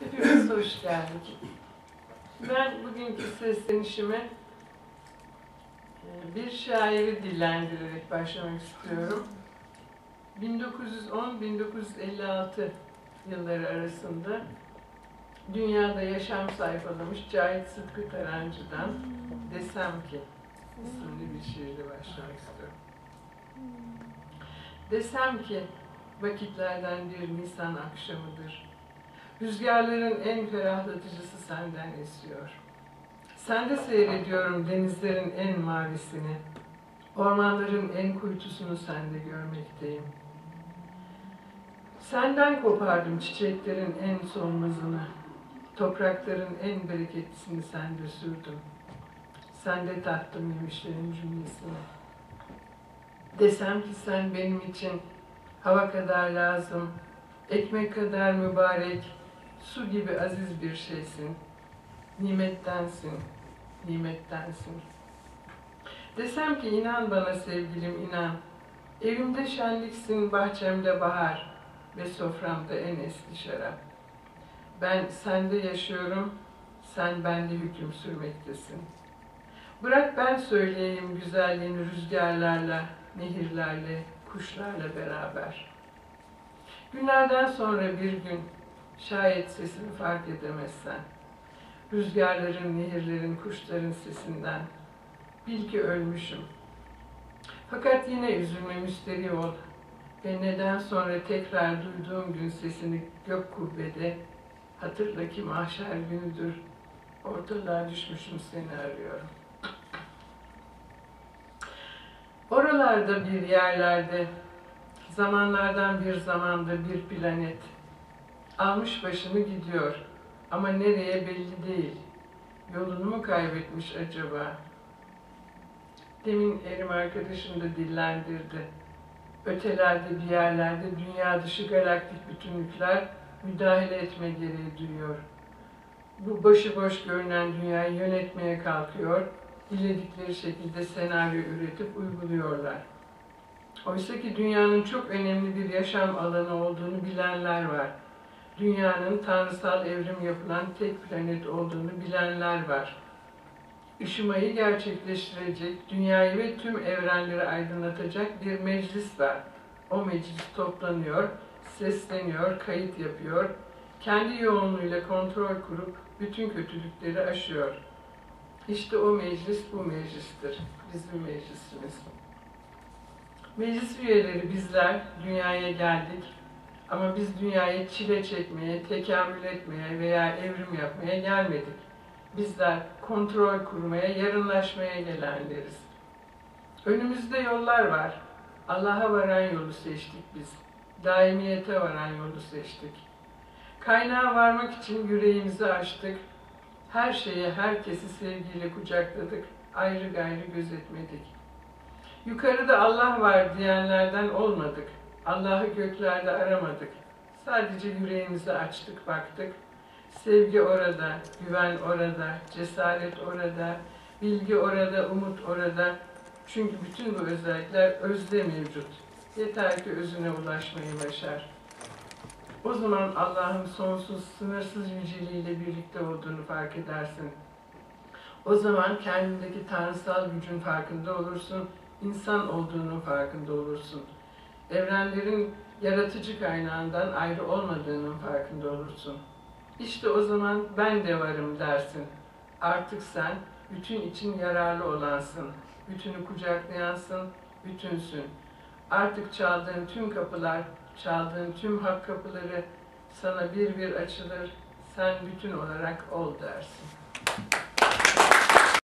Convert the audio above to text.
Hepimiz hoş geldik. Ben bugünkü seslenişimi e, bir şairi dillendirerek başlamak istiyorum. 1910-1956 yılları arasında dünyada yaşam sayfalamış Cahit Sıtkı Tarancı'dan Desem Ki isimli bir şiirle başlamak istiyorum. Desem ki vakitlerden bir Nisan akşamıdır. Rüzgarların en ferahlatıcısı senden esiyor. Sende seyrediyorum denizlerin en mavisini. Ormanların en kuytusunu sende görmekteyim. Senden kopardım çiçeklerin en solmazını. Toprakların en bereketlisini sende sürdüm. Sende tattım yemişlerin cümlesini. Desem ki sen benim için hava kadar lazım, ekmek kadar mübarek, su gibi aziz bir şeysin. Nimettensin, nimettensin. Desem ki inan bana sevgilim inan. Evimde şenliksin, bahçemde bahar ve soframda en eski şarap. Ben sende yaşıyorum, sen bende hüküm sürmektesin. Bırak ben söyleyeyim güzelliğini rüzgarlarla, nehirlerle, kuşlarla beraber. Günlerden sonra bir gün şayet sesini fark edemezsen, rüzgarların, nehirlerin, kuşların sesinden. Bil ki ölmüşüm. Fakat yine üzülme müsteri ol. Ve neden sonra tekrar duyduğum gün sesini gök kubbede? Hatırla ki mahşer günüdür, ortalığa düşmüşüm seni arıyorum. Oralarda bir yerlerde, zamanlardan bir zamanda bir planet almış başını gidiyor ama nereye belli değil. Yolunu mu kaybetmiş acaba? Demin erim arkadaşım da dillendirdi. Ötelerde bir yerlerde dünya dışı galaktik bütünlükler müdahale etme gereği duyuyor. Bu başıboş görünen dünyayı yönetmeye kalkıyor diledikleri şekilde senaryo üretip uyguluyorlar. Oysa ki dünyanın çok önemli bir yaşam alanı olduğunu bilenler var. Dünyanın tanrısal evrim yapılan tek planet olduğunu bilenler var. Işımayı gerçekleştirecek, dünyayı ve tüm evrenleri aydınlatacak bir meclis var. O meclis toplanıyor, sesleniyor, kayıt yapıyor, kendi yoğunluğuyla kontrol kurup bütün kötülükleri aşıyor.'' İşte o meclis bu meclistir. Bizim meclisimiz. Meclis üyeleri bizler dünyaya geldik. Ama biz dünyaya çile çekmeye, tekamül etmeye veya evrim yapmaya gelmedik. Bizler kontrol kurmaya, yarınlaşmaya gelenleriz. Önümüzde yollar var. Allah'a varan yolu seçtik biz. Daimiyete varan yolu seçtik. Kaynağa varmak için yüreğimizi açtık her şeyi, herkesi sevgiyle kucakladık, ayrı gayrı gözetmedik. Yukarıda Allah var diyenlerden olmadık. Allah'ı göklerde aramadık. Sadece yüreğimizi açtık, baktık. Sevgi orada, güven orada, cesaret orada, bilgi orada, umut orada. Çünkü bütün bu özellikler özde mevcut. Yeter ki özüne ulaşmayı başar. O zaman Allah'ın sonsuz, sınırsız yüceliğiyle birlikte olduğunu fark edersin. O zaman kendindeki tanrısal gücün farkında olursun, insan olduğunun farkında olursun. Evrenlerin yaratıcı kaynağından ayrı olmadığının farkında olursun. İşte o zaman ben de varım dersin. Artık sen bütün için yararlı olansın, bütünü kucaklayansın, bütünsün. Artık çaldığın tüm kapılar çaldığın tüm hak kapıları sana bir bir açılır, sen bütün olarak ol dersin.